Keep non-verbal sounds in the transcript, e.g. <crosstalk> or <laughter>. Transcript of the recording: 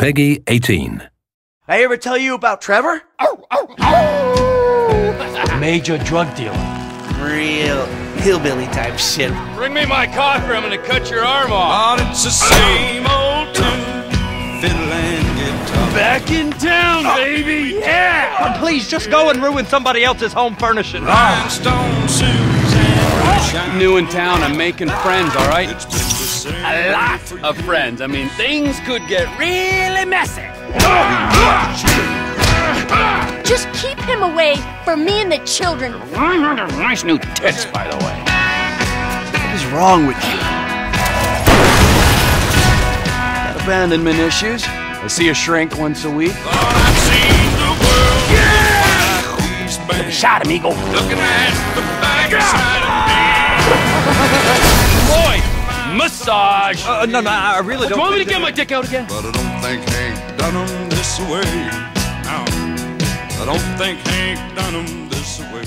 Peggy 18. I ever tell you about Trevor? Oh, oh, oh! <laughs> Major drug dealer. Real hillbilly type shit. Bring me my coffee, I'm gonna cut your arm off. But it's the same old tune, fiddle and guitar. Back in town, oh. baby, yeah! Please just go and ruin somebody else's home furnishing. Rhinestone Suzanne. New in town, I'm making friends, all right? It's been the same A lot of friends. I mean, things could get really messy. Just keep him away from me and the children. I'm under nice new tits, by the way. What is wrong with you? Got abandonment issues. I see a shrink once a week. I've seen the world. Yeah! Shot him, Eagle. looking at massage. Uh, no, no, I really don't. don't. you want me to get my dick out again? But I don't think Hank done 'em this way. No, I don't think Hank done 'em this way.